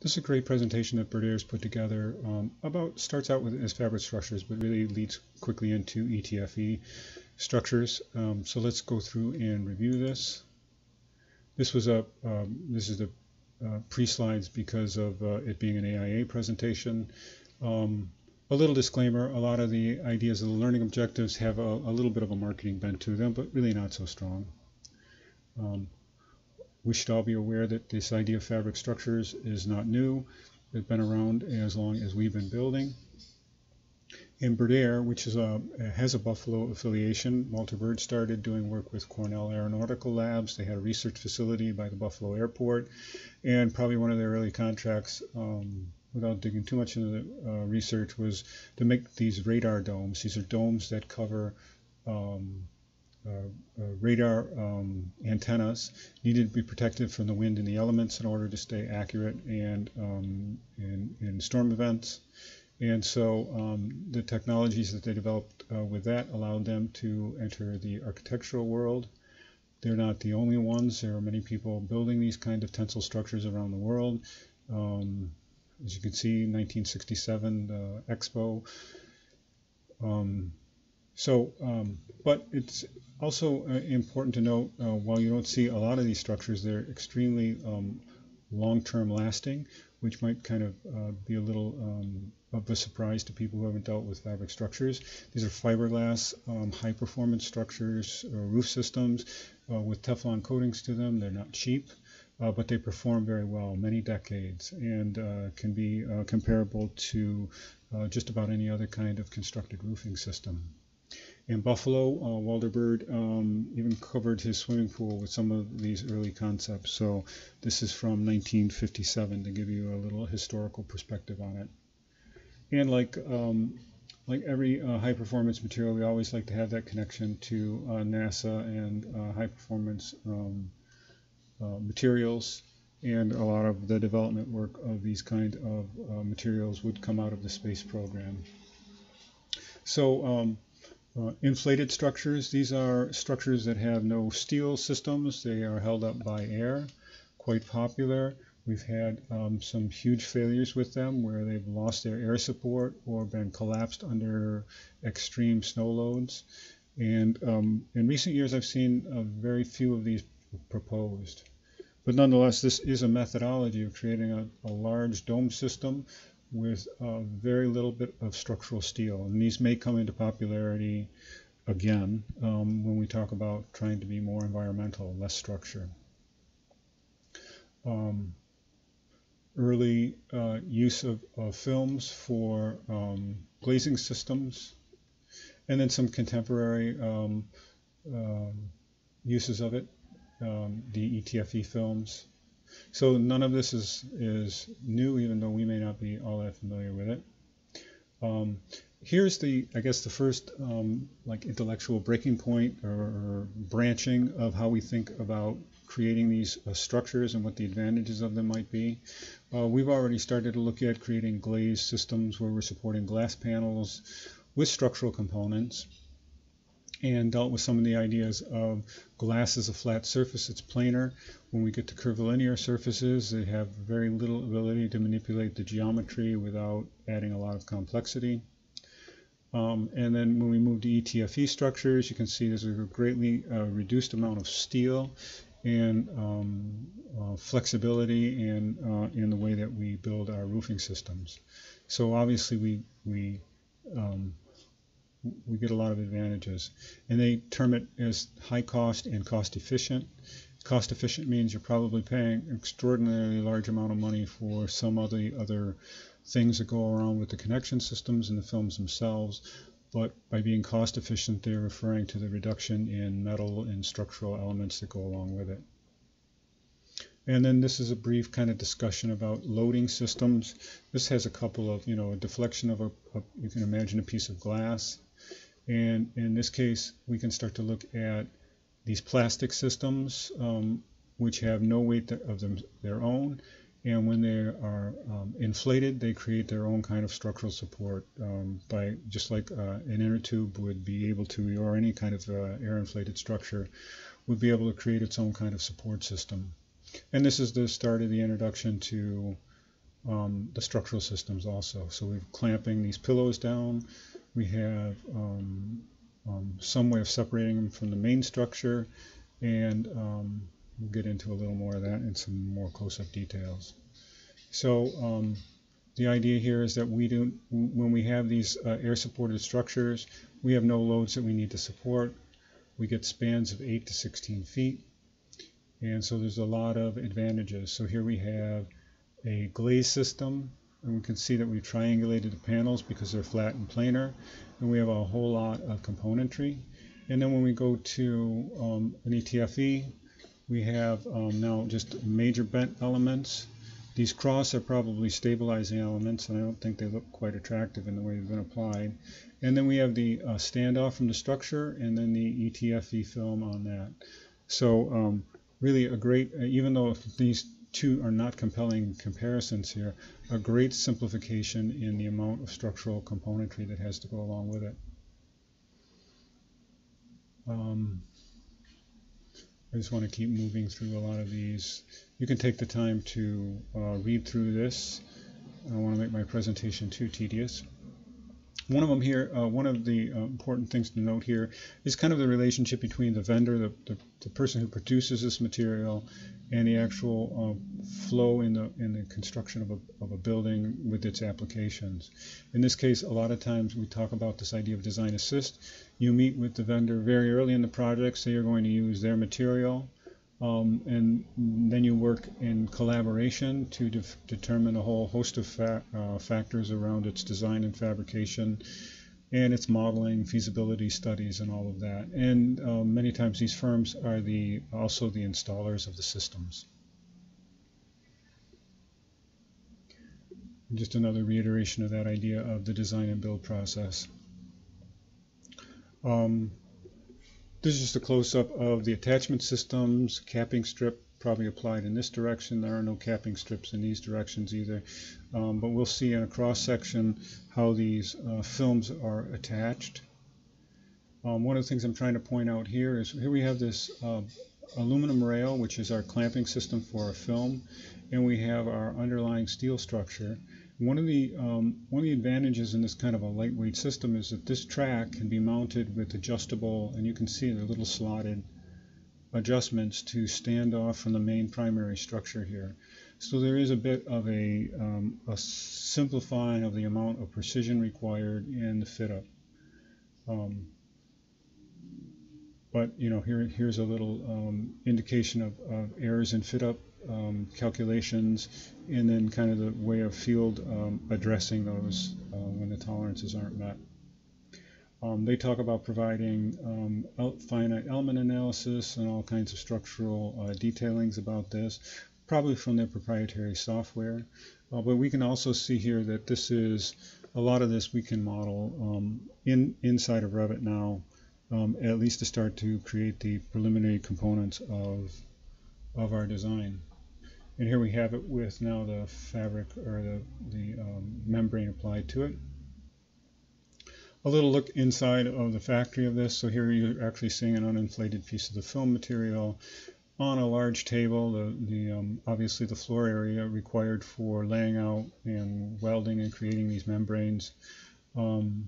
this is a great presentation that Birdair's put together um, about, starts out with as fabric structures, but really leads quickly into ETFE structures. Um, so let's go through and review this. This was a, um, this is the uh, pre-slides because of uh, it being an AIA presentation. Um, a little disclaimer, a lot of the ideas of the learning objectives have a, a little bit of a marketing bent to them, but really not so strong. We should all be aware that this idea of fabric structures is not new. It's been around as long as we've been building. In Birdair, which is a, has a Buffalo affiliation, Walter Bird started doing work with Cornell Aeronautical Labs. They had a research facility by the Buffalo Airport, and probably one of their early contracts, um, without digging too much into the uh, research, was to make these radar domes. These are domes that cover um, radar um, antennas needed to be protected from the wind and the elements in order to stay accurate and um, in, in, storm events. And so um, the technologies that they developed uh, with that allowed them to enter the architectural world. They're not the only ones. There are many people building these kind of tensile structures around the world. Um, as you can see, 1967 the Expo. Um, so, um, but it's also uh, important to note, uh, while you don't see a lot of these structures, they're extremely um, long-term lasting, which might kind of uh, be a little um, of a surprise to people who haven't dealt with fabric structures. These are fiberglass, um, high-performance structures, uh, roof systems uh, with Teflon coatings to them. They're not cheap. Uh, but they perform very well, many decades, and uh, can be uh, comparable to uh, just about any other kind of constructed roofing system. In Buffalo, uh, Walter Bird um, even covered his swimming pool with some of these early concepts. So this is from 1957 to give you a little historical perspective on it. And like um, like every uh, high performance material, we always like to have that connection to uh, NASA and uh, high performance um, uh, materials. And a lot of the development work of these kind of uh, materials would come out of the space program. So um, uh, inflated structures, these are structures that have no steel systems. They are held up by air, quite popular. We've had um, some huge failures with them where they've lost their air support or been collapsed under extreme snow loads. And um, in recent years, I've seen very few of these proposed. But nonetheless, this is a methodology of creating a, a large dome system with a very little bit of structural steel. And these may come into popularity again um, when we talk about trying to be more environmental, less structure. Um, early uh, use of, of, films for um, glazing systems, and then some contemporary um, um, uses of it, um, the ETFE films. So none of this is, is new, even though we may not be all that familiar with it. Um, here's the, I guess, the first um, like intellectual breaking point or, or, branching of how we think about creating these uh, structures and what the advantages of them might be. Uh, we've already started to look at creating glazed systems where we're supporting glass panels with structural components and dealt with some of the ideas of glass as a flat surface, it's planar. When we get to curvilinear surfaces, they have very little ability to manipulate the geometry without adding a lot of complexity. Um, and then when we move to ETFE structures, you can see there's a greatly uh, reduced amount of steel and um, uh, flexibility in, uh, in the way that we build our roofing systems. So obviously we, we um, we get a lot of advantages. And they term it as high cost and cost efficient. Cost efficient means you're probably paying an extraordinarily large amount of money for some of the other things that go around with the connection systems and the films themselves. But by being cost efficient, they're referring to the reduction in metal and structural elements that go along with it. And then this is a brief kind of discussion about loading systems. This has a couple of, you know, a deflection of a, a you can imagine a piece of glass and in this case, we can start to look at these plastic systems, um, which have no weight of them, their own. And when they are um, inflated, they create their own kind of structural support um, by just like uh, an inner tube would be able to, or any kind of uh, air inflated structure would be able to create its own kind of support system. And this is the start of the introduction to um, the structural systems also. So we're clamping these pillows down. We have um, um, some way of separating them from the main structure, and um, we'll get into a little more of that in some more close-up details. So um, the idea here is that we do, when we have these uh, air-supported structures, we have no loads that we need to support. We get spans of 8 to 16 feet. And so there's a lot of advantages. So here we have a glaze system, and we can see that we've triangulated the panels because they're flat and planar, and we have a whole lot of componentry. And then when we go to um, an ETFE, we have um, now just major bent elements. These cross are probably stabilizing elements, and I don't think they look quite attractive in the way they've been applied. And then we have the uh, standoff from the structure, and then the ETFE film on that. So um, really a great, uh, even though these two are not compelling comparisons here, a great simplification in the amount of structural componentry that has to go along with it. Um, I just want to keep moving through a lot of these. You can take the time to uh, read through this. I don't want to make my presentation too tedious. One of them here, uh, one of the uh, important things to note here is kind of the relationship between the vendor, the, the, the person who produces this material, and the actual uh, flow in the in the construction of a, of a building with its applications. In this case, a lot of times we talk about this idea of design assist. You meet with the vendor very early in the project, say you're going to use their material, um, and then you work in collaboration to determine a whole host of fa uh, factors around its design and fabrication and its modeling, feasibility studies, and all of that. And um, many times these firms are the also the installers of the systems. Just another reiteration of that idea of the design and build process. Um, this is just a close-up of the attachment systems, capping strip probably applied in this direction. There are no capping strips in these directions either. Um, but we'll see in a cross-section how these uh, films are attached. Um, one of the things I'm trying to point out here is here we have this uh, aluminum rail, which is our clamping system for a film, and we have our underlying steel structure. One of the um, one of the advantages in this kind of a lightweight system is that this track can be mounted with adjustable, and you can see the little slotted adjustments to stand off from the main primary structure here. So there is a bit of a, um, a simplifying of the amount of precision required in the fit up. Um, but you know here here's a little um, indication of, of, errors in fit up um, calculations and then kind of the way of field um, addressing those uh, when the tolerances aren't met. Um, they talk about providing um, finite element analysis and all kinds of structural uh, detailings about this, probably from their proprietary software. Uh, but we can also see here that this is a lot of this we can model um, in inside of Revit now, um, at least to start to create the preliminary components of of our design. And here we have it with now the fabric or the, the um, membrane applied to it. A little look inside of the factory of this. So here you're actually seeing an uninflated piece of the film material on a large table. The, the um, obviously the floor area required for laying out and welding and creating these membranes um,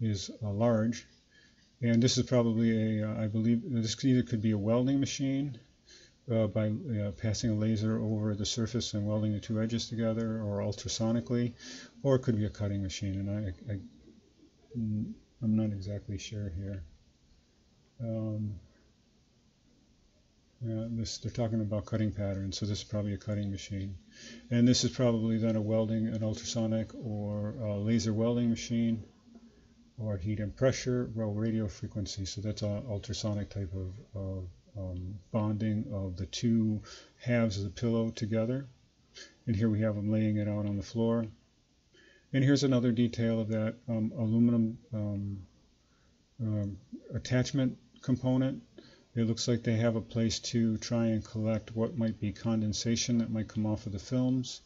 is uh, large. And this is probably a, uh, I believe, this either could be a welding machine uh, by uh, passing a laser over the surface and welding the two edges together or ultrasonically, or it could be a cutting machine, and I, I, mm, not exactly sure here. Um, yeah, this, they're talking about cutting patterns, so this is probably a cutting machine. And this is probably then a welding, an ultrasonic or laser welding machine, or heat and pressure, well, radio frequency, so that's an ultrasonic type of, of um, bonding of the two halves of the pillow together. And here we have them laying it out on the floor. And here's another detail of that um, aluminum um, um, attachment component. It looks like they have a place to try and collect what might be condensation that might come off of the films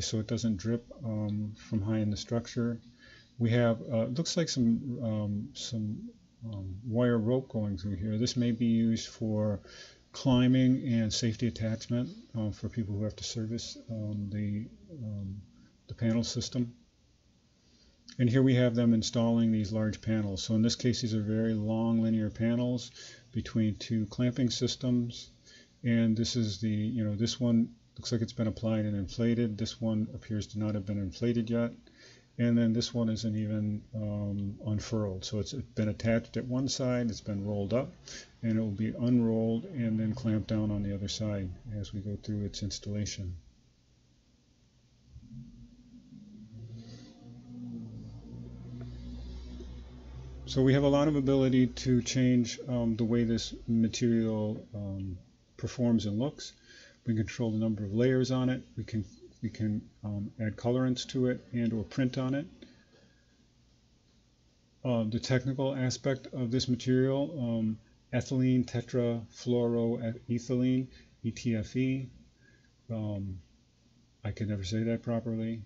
so it doesn't drip um, from high in the structure. We have, uh, looks like some, um, some um, wire rope going through here. This may be used for climbing and safety attachment uh, for people who have to service um, the, um, the panel system. And here we have them installing these large panels. So in this case, these are very long linear panels between two clamping systems. And this is the, you know, this one looks like it's been applied and inflated. This one appears to not have been inflated yet. And then this one isn't even um, unfurled. So it's been attached at one side, it's been rolled up, and it will be unrolled and then clamped down on the other side as we go through its installation. So we have a lot of ability to change um, the way this material um, performs and looks. We control the number of layers on it. We can we can um, add colorants to it and or print on it. Uh, the technical aspect of this material, um, ethylene tetrafluoroethylene, ETFE. Um, I can never say that properly.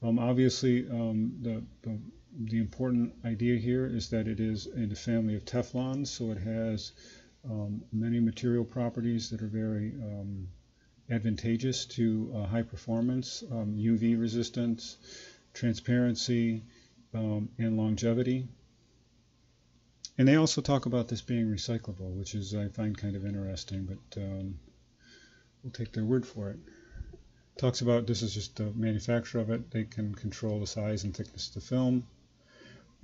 Um, obviously, um, the, the the important idea here is that it is in the family of Teflons, so it has um, many material properties that are very um, advantageous to uh, high performance, um, UV resistance, transparency, um, and longevity. And they also talk about this being recyclable, which is I find kind of interesting, but um, we'll take their word for it talks about this is just the manufacture of it. They can control the size and thickness of the film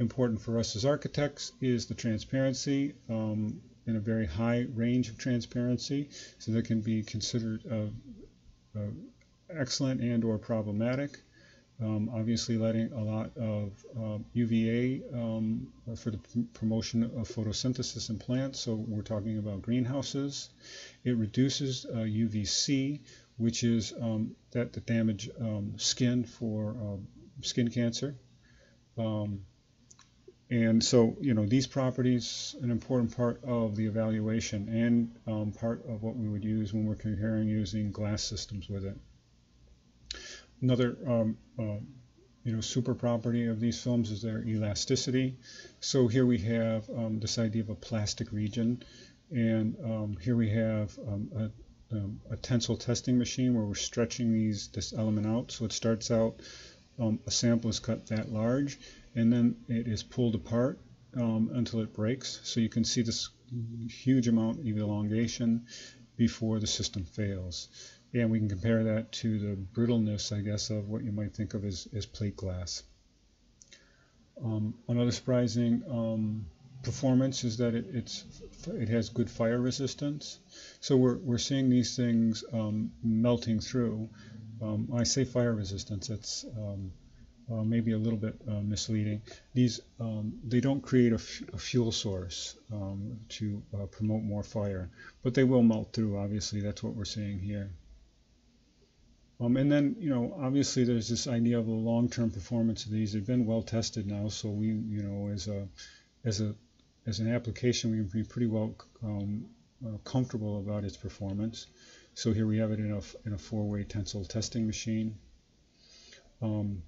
important for us as architects is the transparency um, in a very high range of transparency. So that can be considered uh, uh, excellent and or problematic. Um, obviously letting a lot of uh, UVA um, for the promotion of photosynthesis in plants. So we're talking about greenhouses. It reduces UVC, uh, which is um, that, that damage um, skin for uh, skin cancer. And so, you know, these properties, an important part of the evaluation and um, part of what we would use when we're comparing using glass systems with it. Another, um, uh, you know, super property of these films is their elasticity. So here we have um, this idea of a plastic region, and um, here we have um, a, um, a, tensile testing machine where we're stretching these this element out. So it starts out, a sample is cut that large, and then it is pulled apart um, until it breaks. So you can see this huge amount of elongation before the system fails. And we can compare that to the brittleness, I guess, of what you might think of as, as plate glass. Um, another surprising um, performance is that it, it has good fire resistance. So we're, we're seeing these things um, melting through. Um, I say fire resistance, it's um, uh, maybe a little bit uh, misleading. These um, they don't create a, fuel source um, to uh, promote more fire, but they will melt through. Obviously, that's what we're seeing here. Um, and then, you know, obviously there's this idea of the long-term performance of these. They've been well tested now, so we, you know, as a as a as an application, we can be pretty well um, uh, comfortable about its performance. So here we have it in a in a four-way tensile testing machine. Um,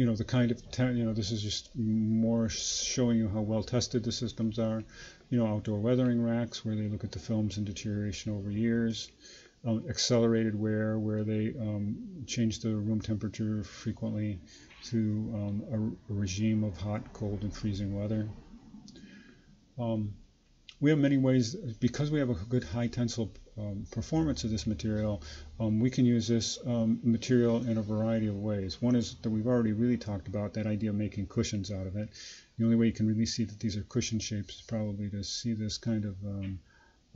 you know, the kind of, you know, this is just more showing you how well tested the systems are. You know, outdoor weathering racks where they look at the films and deterioration over years. Um, accelerated wear where they um, change the room temperature frequently to um, a, a, regime of hot, cold, and freezing weather. We have many ways, because we have a good high tensile um, performance of this material, um, we can use this um, material in a variety of ways. One is that we've already really talked about, that idea of making cushions out of it. The only way you can really see that these are cushion shapes is probably to see this kind of um,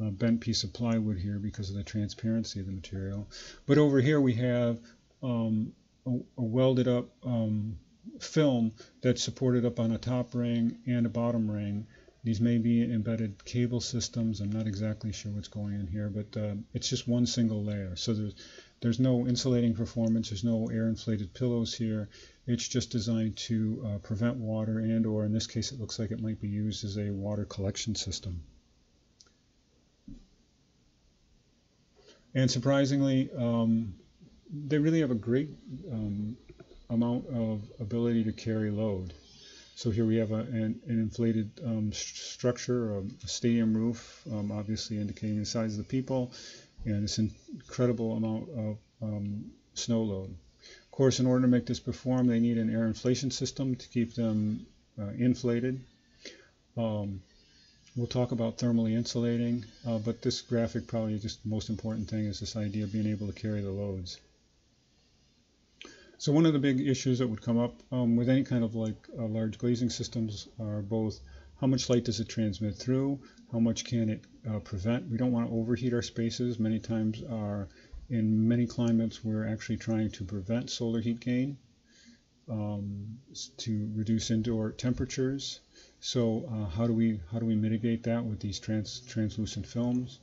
uh, bent piece of plywood here because of the transparency of the material. But over here we have um, a, a, welded up um, film that's supported up on a top ring and a bottom ring these may be embedded cable systems. I'm not exactly sure what's going on here, but uh, it's just one single layer. So there's, there's no insulating performance. There's no air inflated pillows here. It's just designed to uh, prevent water and or in this case it looks like it might be used as a water collection system. And surprisingly, um, they really have a great um, amount of ability to carry load. So here we have a, an, an, inflated um, st structure, a, a, stadium roof, um, obviously indicating the size of the people, and this incredible amount of um, snow load. Of course, in order to make this perform, they need an air inflation system to keep them uh, inflated. Um, we'll talk about thermally insulating, uh, but this graphic probably just the most important thing is this idea of being able to carry the loads. So one of the big issues that would come up um, with any kind of like uh, large glazing systems are both how much light does it transmit through, how much can it uh, prevent. We don't want to overheat our spaces. Many times our, in many climates we're actually trying to prevent solar heat gain um, to reduce indoor temperatures. So uh, how do we how do we mitigate that with these trans translucent films?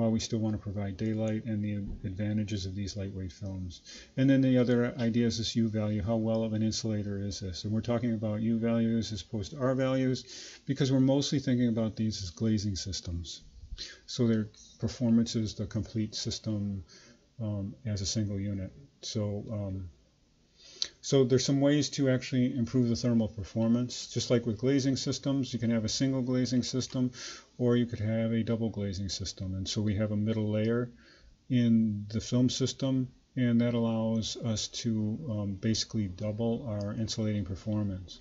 While we still want to provide daylight and the advantages of these lightweight films. And then the other idea is this U value. How well of an insulator is this? And we're talking about U values as opposed to R values because we're mostly thinking about these as glazing systems. So their performance is the complete system um, as a single unit. So um, so there's some ways to actually improve the thermal performance. Just like with glazing systems, you can have a single glazing system or you could have a double glazing system. And so we have a middle layer in the film system and that allows us to um, basically double our insulating performance.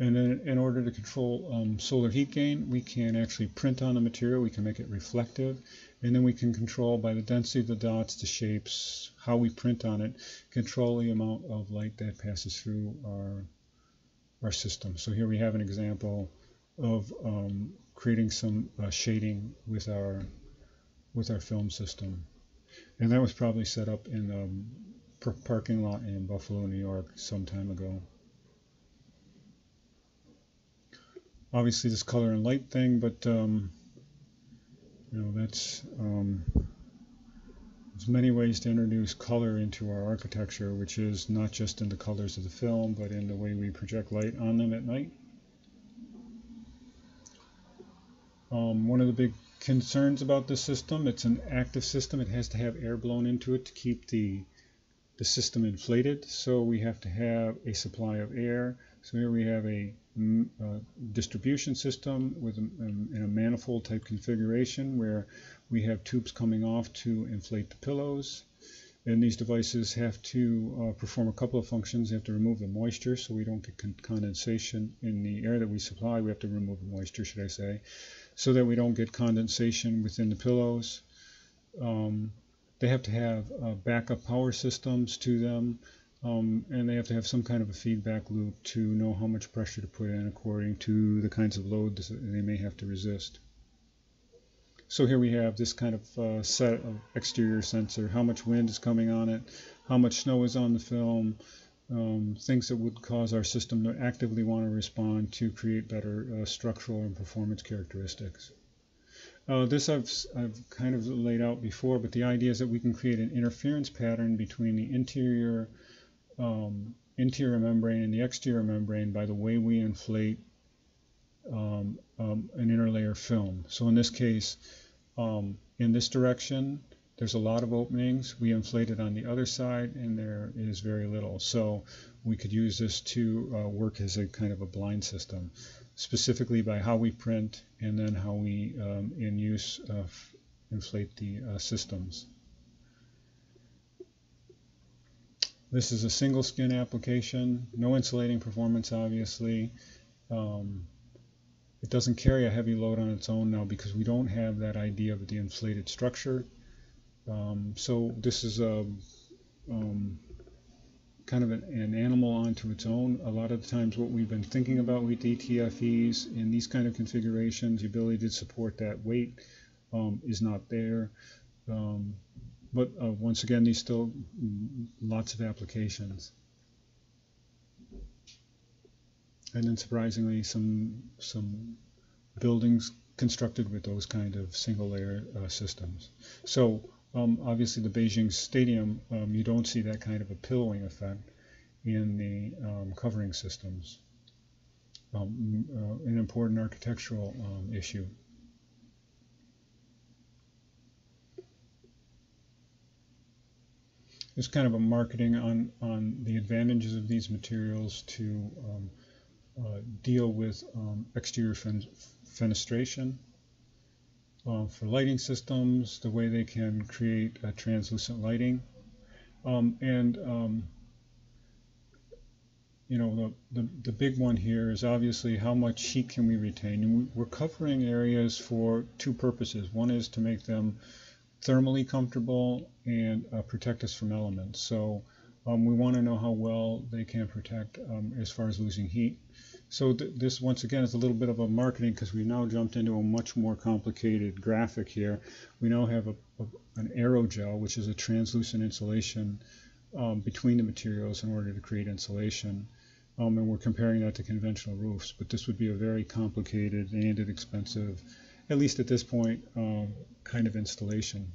And then in order to control um, solar heat gain, we can actually print on the material, we can make it reflective, and then we can control by the density of the dots, the shapes, how we print on it, control the amount of light that passes through our, our system. So here we have an example of um, creating some uh, shading with our, with our film system. And that was probably set up in a um, parking lot in Buffalo, New York some time ago. Obviously this color and light thing, but um, you know, that's um, there's many ways to introduce color into our architecture, which is not just in the colors of the film, but in the way we project light on them at night. Um, one of the big concerns about this system, it's an active system. It has to have air blown into it to keep the, the system inflated. So we have to have a supply of air. So here we have a uh, distribution system with a, um, in a manifold type configuration where we have tubes coming off to inflate the pillows. And these devices have to uh, perform a couple of functions. They have to remove the moisture so we don't get con condensation in the air that we supply. We have to remove the moisture, should I say, so that we don't get condensation within the pillows. Um, they have to have uh, backup power systems to them um, and they have to have some kind of a feedback loop to know how much pressure to put in according to the kinds of loads they may have to resist. So here we have this kind of uh, set of exterior sensor, how much wind is coming on it, how much snow is on the film, um, things that would cause our system to actively want to respond to create better uh, structural and performance characteristics. Uh, this I've, I've kind of laid out before, but the idea is that we can create an interference pattern between the interior um, interior membrane and the exterior membrane by the way we inflate um, um, an interlayer film. So in this case, um, in this direction, there's a lot of openings. We inflate it on the other side, and there is very little. So we could use this to uh, work as a kind of a blind system, specifically by how we print and then how we, um, in use, uh, inflate the uh, systems. This is a single skin application, no insulating performance obviously. Um, it doesn't carry a heavy load on its own now because we don't have that idea of the inflated structure. Um, so this is a um, kind of an, an, animal onto its own. A lot of the times what we've been thinking about with ETFEs in these kind of configurations, the ability to support that weight um, is not there. Um, but uh, once again, these still lots of applications. And then surprisingly, some some buildings constructed with those kind of single layer uh, systems. So um, obviously the Beijing Stadium, um, you don't see that kind of a pillowing effect in the um, covering systems. Um, uh, an important architectural um, issue. there's kind of a marketing on, on the advantages of these materials to um, uh, deal with exterior fen fenestration. Uh, for lighting systems, the way they can create a translucent lighting. Um, and um, you know, the, the, the, big one here is obviously how much heat can we retain. And we, are covering areas for two purposes. One is to make them thermally comfortable and uh, protect us from elements. So um, we want to know how well they can protect um, as far as losing heat. So th this, once again, is a little bit of a marketing because we now jumped into a much more complicated graphic here. We now have a, a, an aerogel, which is a translucent insulation um, between the materials in order to create insulation. Um, and we're comparing that to conventional roofs. But this would be a very complicated and expensive, at least at this point, um, kind of installation.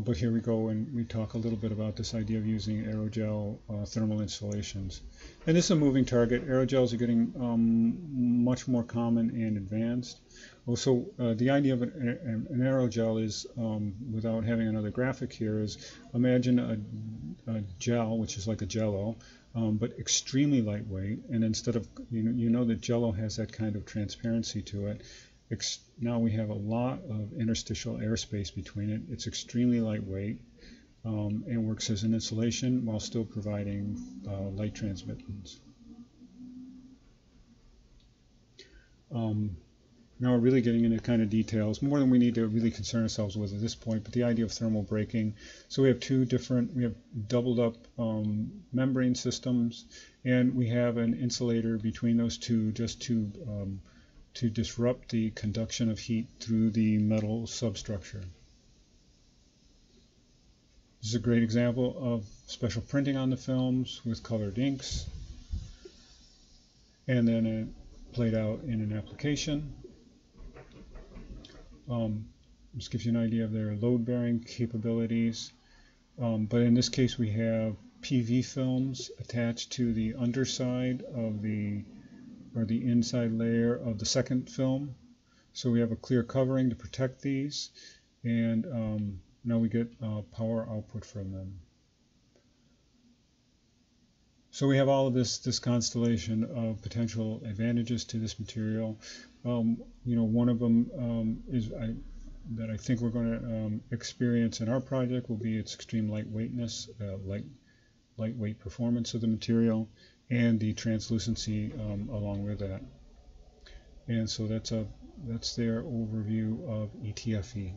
But here we go and we talk a little bit about this idea of using aerogel uh, thermal insulations. And this is a moving target. Aerogels are getting um, much more common and advanced. Also, uh, the idea of an, an aerogel is, um, without having another graphic here, is imagine a, a gel, which is like a jello, um, but extremely lightweight. And instead of, you know, you know that jello has that kind of transparency to it. Now we have a lot of interstitial airspace between it. It's extremely lightweight um, and works as an insulation while still providing uh, light transmittance. Um, now we're really getting into kind of details, more than we need to really concern ourselves with at this point, but the idea of thermal breaking. So we have two different, we have doubled up um, membrane systems, and we have an insulator between those two just to, um, to disrupt the conduction of heat through the metal substructure. This is a great example of special printing on the films with colored inks, and then it played out in an application. Um, this gives you an idea of their load-bearing capabilities. Um, but in this case, we have PV films attached to the underside of the, or the inside layer of the second film. So we have a clear covering to protect these, and um, now we get uh, power output from them. So we have all of this, this constellation of potential advantages to this material. Um, you know, one of them um, is I, that I think we're going to um, experience in our project will be its extreme lightweightness, uh, light, lightweight performance of the material, and the translucency um, along with that. And so that's a that's their overview of ETFE.